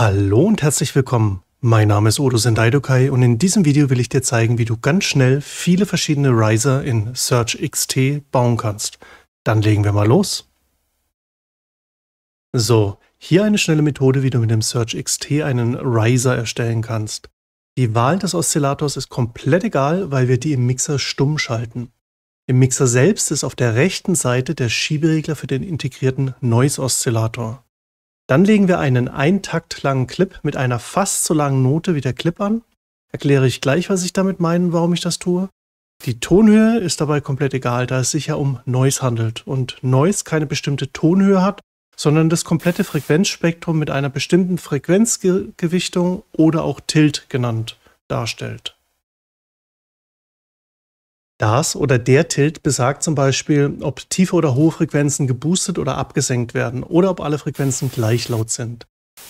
Hallo und herzlich willkommen. Mein Name ist Odo Sendaidokai und in diesem Video will ich dir zeigen, wie du ganz schnell viele verschiedene Riser in Search XT bauen kannst. Dann legen wir mal los. So, hier eine schnelle Methode, wie du mit dem Search XT einen Riser erstellen kannst. Die Wahl des Oszillators ist komplett egal, weil wir die im Mixer stumm schalten. Im Mixer selbst ist auf der rechten Seite der Schieberegler für den integrierten Noise-Oszillator. Dann legen wir einen eintaktlangen Clip mit einer fast so langen Note wie der Clip an. Erkläre ich gleich, was ich damit meine warum ich das tue. Die Tonhöhe ist dabei komplett egal, da es sich ja um Noise handelt und Noise keine bestimmte Tonhöhe hat, sondern das komplette Frequenzspektrum mit einer bestimmten Frequenzgewichtung oder auch Tilt genannt darstellt. Das oder der Tilt besagt zum Beispiel, ob tiefe oder hohe Frequenzen geboostet oder abgesenkt werden oder ob alle Frequenzen gleich laut sind.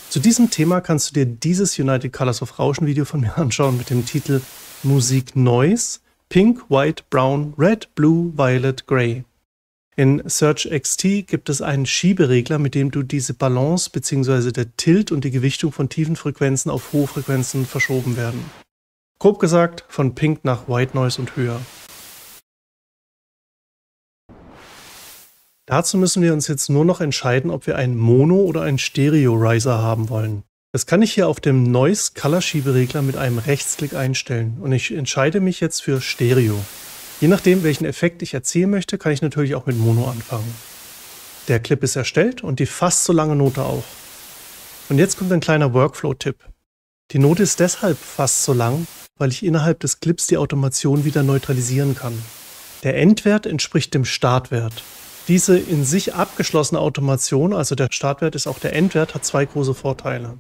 Zu diesem Thema kannst du dir dieses United Colors of Rauschen Video von mir anschauen mit dem Titel Musik Noise Pink, White, Brown, Red, Blue, Violet, Gray. In Search XT gibt es einen Schieberegler, mit dem du diese Balance bzw. der Tilt und die Gewichtung von tiefen Frequenzen auf hohe Frequenzen verschoben werden. Grob gesagt von Pink nach White Noise und höher. Dazu müssen wir uns jetzt nur noch entscheiden, ob wir einen Mono- oder einen Stereo-Riser haben wollen. Das kann ich hier auf dem Noise Color Schieberegler mit einem Rechtsklick einstellen und ich entscheide mich jetzt für Stereo. Je nachdem, welchen Effekt ich erzielen möchte, kann ich natürlich auch mit Mono anfangen. Der Clip ist erstellt und die fast so lange Note auch. Und jetzt kommt ein kleiner Workflow-Tipp. Die Note ist deshalb fast so lang, weil ich innerhalb des Clips die Automation wieder neutralisieren kann. Der Endwert entspricht dem Startwert. Diese in sich abgeschlossene Automation, also der Startwert ist auch der Endwert, hat zwei große Vorteile.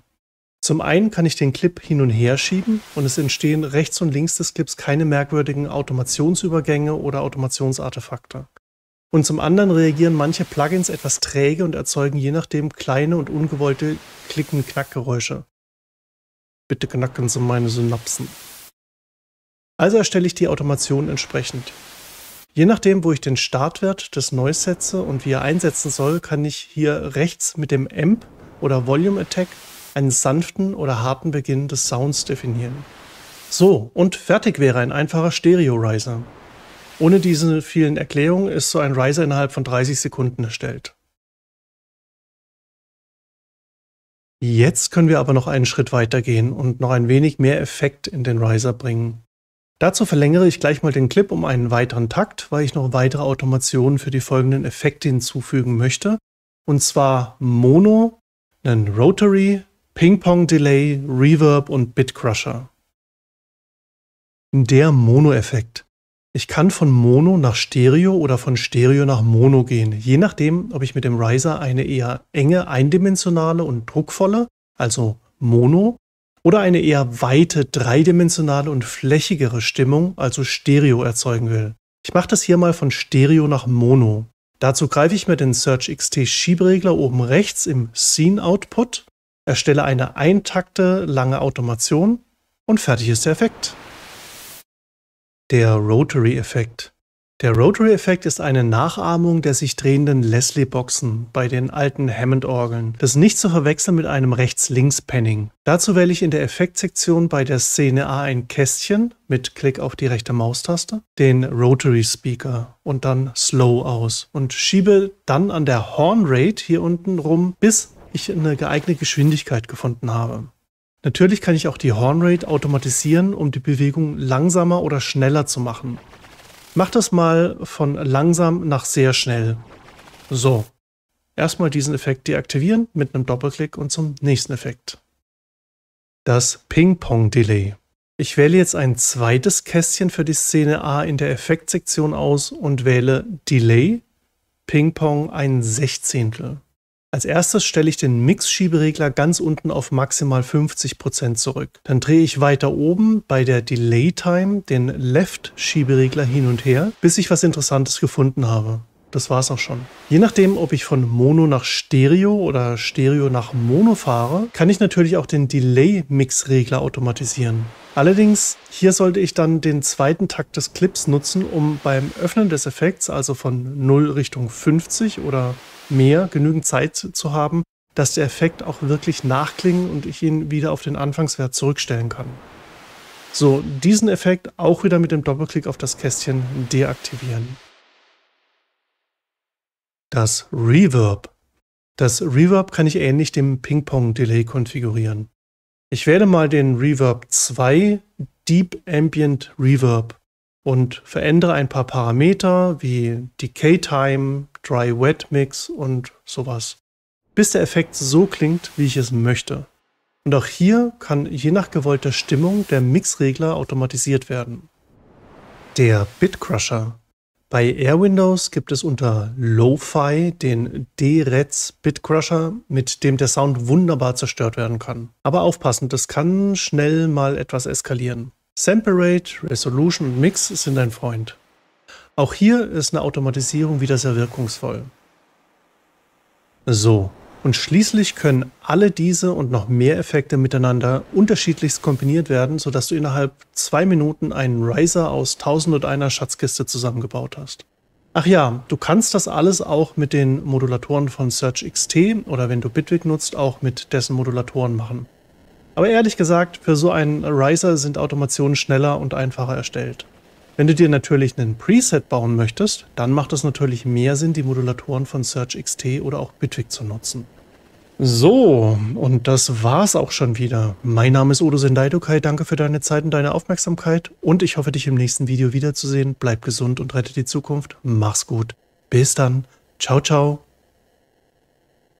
Zum einen kann ich den Clip hin und her schieben und es entstehen rechts und links des Clips keine merkwürdigen Automationsübergänge oder Automationsartefakte. Und zum anderen reagieren manche Plugins etwas träge und erzeugen je nachdem kleine und ungewollte Klicken-Knackgeräusche. Bitte knacken Sie meine Synapsen. Also erstelle ich die Automation entsprechend. Je nachdem, wo ich den Startwert des Noise setze und wie er einsetzen soll, kann ich hier rechts mit dem Amp oder Volume Attack einen sanften oder harten Beginn des Sounds definieren. So, und fertig wäre ein einfacher Stereo-Riser. Ohne diese vielen Erklärungen ist so ein Riser innerhalb von 30 Sekunden erstellt. Jetzt können wir aber noch einen Schritt weiter gehen und noch ein wenig mehr Effekt in den Riser bringen. Dazu verlängere ich gleich mal den Clip um einen weiteren Takt, weil ich noch weitere Automationen für die folgenden Effekte hinzufügen möchte. Und zwar Mono, einen Rotary, Ping-Pong Delay, Reverb und Bitcrusher. Der Mono-Effekt. Ich kann von Mono nach Stereo oder von Stereo nach Mono gehen, je nachdem, ob ich mit dem Riser eine eher enge, eindimensionale und druckvolle, also Mono, oder eine eher weite, dreidimensionale und flächigere Stimmung, also Stereo, erzeugen will. Ich mache das hier mal von Stereo nach Mono. Dazu greife ich mir den Search XT Schieberegler oben rechts im Scene Output, erstelle eine eintakte lange Automation und fertig ist der Effekt. Der Rotary-Effekt. Der Rotary-Effekt ist eine Nachahmung der sich drehenden Leslie-Boxen bei den alten Hammond-Orgeln. Das ist nicht zu verwechseln mit einem Rechts-Links-Panning. Dazu wähle ich in der Effektsektion bei der Szene A ein Kästchen mit Klick auf die rechte Maustaste, den Rotary-Speaker und dann Slow aus und schiebe dann an der Horn-Rate hier unten rum, bis ich eine geeignete Geschwindigkeit gefunden habe. Natürlich kann ich auch die Hornrate automatisieren, um die Bewegung langsamer oder schneller zu machen. Mach das mal von langsam nach sehr schnell. So. Erstmal diesen Effekt deaktivieren mit einem Doppelklick und zum nächsten Effekt. Das Ping-Pong-Delay. Ich wähle jetzt ein zweites Kästchen für die Szene A in der Effektsektion aus und wähle Delay, Ping-Pong ein Sechzehntel. Als erstes stelle ich den Mix-Schieberegler ganz unten auf maximal 50% zurück. Dann drehe ich weiter oben bei der Delay Time den Left-Schieberegler hin und her, bis ich was Interessantes gefunden habe. Das war's auch schon. Je nachdem, ob ich von Mono nach Stereo oder Stereo nach Mono fahre, kann ich natürlich auch den Delay-Mix-Regler automatisieren. Allerdings, hier sollte ich dann den zweiten Takt des Clips nutzen, um beim Öffnen des Effekts, also von 0 Richtung 50 oder mehr genügend Zeit zu haben, dass der Effekt auch wirklich nachklingen und ich ihn wieder auf den Anfangswert zurückstellen kann. So, diesen Effekt auch wieder mit dem Doppelklick auf das Kästchen deaktivieren. Das Reverb. Das Reverb kann ich ähnlich dem Ping-Pong-Delay konfigurieren. Ich wähle mal den Reverb 2 Deep Ambient Reverb und verändere ein paar Parameter wie Decay Time, Dry Wet Mix und sowas, bis der Effekt so klingt, wie ich es möchte. Und auch hier kann je nach gewollter Stimmung der Mixregler automatisiert werden. Der Bitcrusher. Bei Air Windows gibt es unter Lo-Fi den D-Reds Bitcrusher, mit dem der Sound wunderbar zerstört werden kann. Aber aufpassen, das kann schnell mal etwas eskalieren. Sample Rate, Resolution und Mix sind ein Freund. Auch hier ist eine Automatisierung wieder sehr wirkungsvoll. So, und schließlich können alle diese und noch mehr Effekte miteinander unterschiedlichst kombiniert werden, sodass du innerhalb zwei Minuten einen Riser aus 1001 Schatzkiste zusammengebaut hast. Ach ja, du kannst das alles auch mit den Modulatoren von Search XT oder wenn du Bitwig nutzt, auch mit dessen Modulatoren machen. Aber ehrlich gesagt, für so einen Riser sind Automationen schneller und einfacher erstellt. Wenn du dir natürlich einen Preset bauen möchtest, dann macht es natürlich mehr Sinn, die Modulatoren von Search XT oder auch Bitwig zu nutzen. So, und das war's auch schon wieder. Mein Name ist Udo Sendaidokai, danke für deine Zeit und deine Aufmerksamkeit und ich hoffe, dich im nächsten Video wiederzusehen. Bleib gesund und rette die Zukunft. Mach's gut. Bis dann. Ciao, ciao.